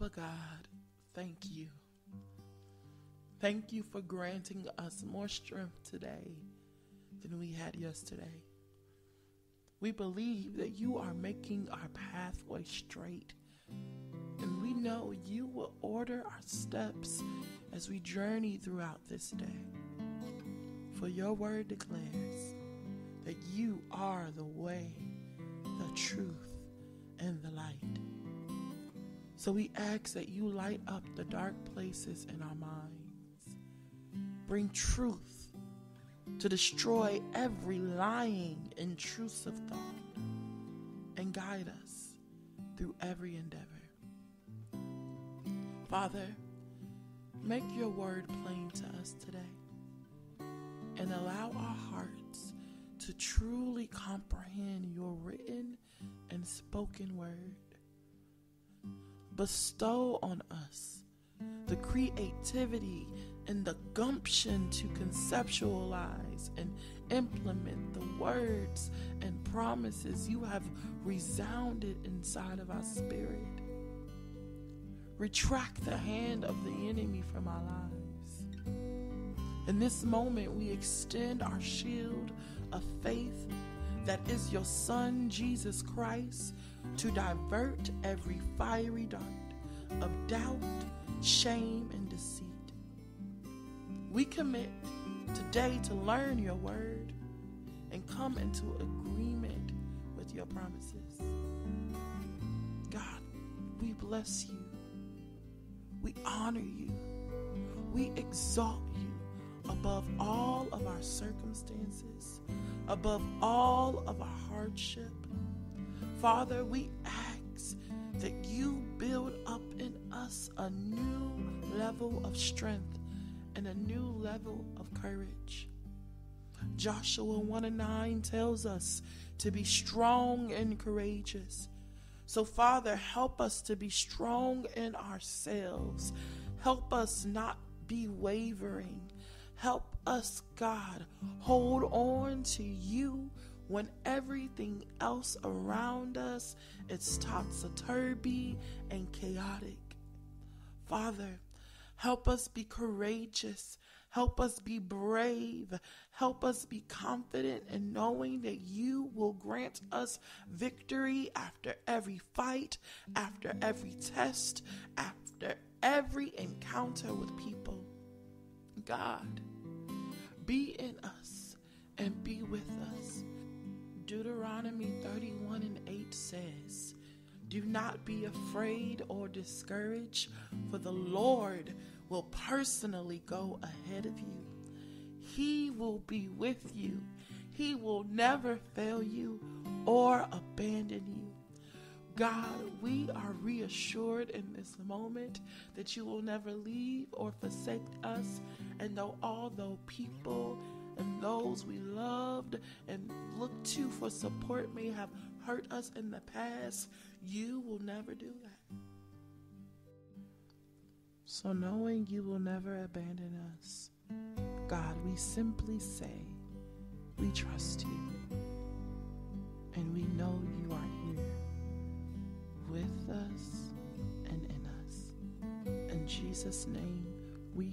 Abba God, thank you. Thank you for granting us more strength today than we had yesterday. We believe that you are making our pathway straight, and we know you will order our steps as we journey throughout this day. For your word declares that you are the way, the truth, and the light. So we ask that you light up the dark places in our minds. Bring truth to destroy every lying, intrusive thought, and guide us through every endeavor. Father, make your word plain to us today and allow our hearts to truly comprehend your written and spoken word bestow on us the creativity and the gumption to conceptualize and implement the words and promises you have resounded inside of our spirit. Retract the hand of the enemy from our lives. In this moment, we extend our shield of faith that is your Son, Jesus Christ, to divert every fiery dart of doubt, shame, and deceit. We commit today to learn your word and come into agreement with your promises. God, we bless you. We honor you. We exalt you above all our circumstances, above all of our hardship. Father, we ask that you build up in us a new level of strength and a new level of courage. Joshua 1 and 9 tells us to be strong and courageous. So, Father, help us to be strong in ourselves. Help us not be wavering. Help us, God, hold on to you when everything else around us is topsy-turvy and chaotic. Father, help us be courageous. Help us be brave. Help us be confident in knowing that you will grant us victory after every fight, after every test, after every encounter with people. God, Do not be afraid or discouraged, for the Lord will personally go ahead of you. He will be with you. He will never fail you or abandon you. God, we are reassured in this moment that you will never leave or forsake us. And though although people and those we loved and looked to for support may have hurt us in the past, you will never do that. So, knowing you will never abandon us, God, we simply say, we trust you. And we know you are here with us and in us. In Jesus' name, we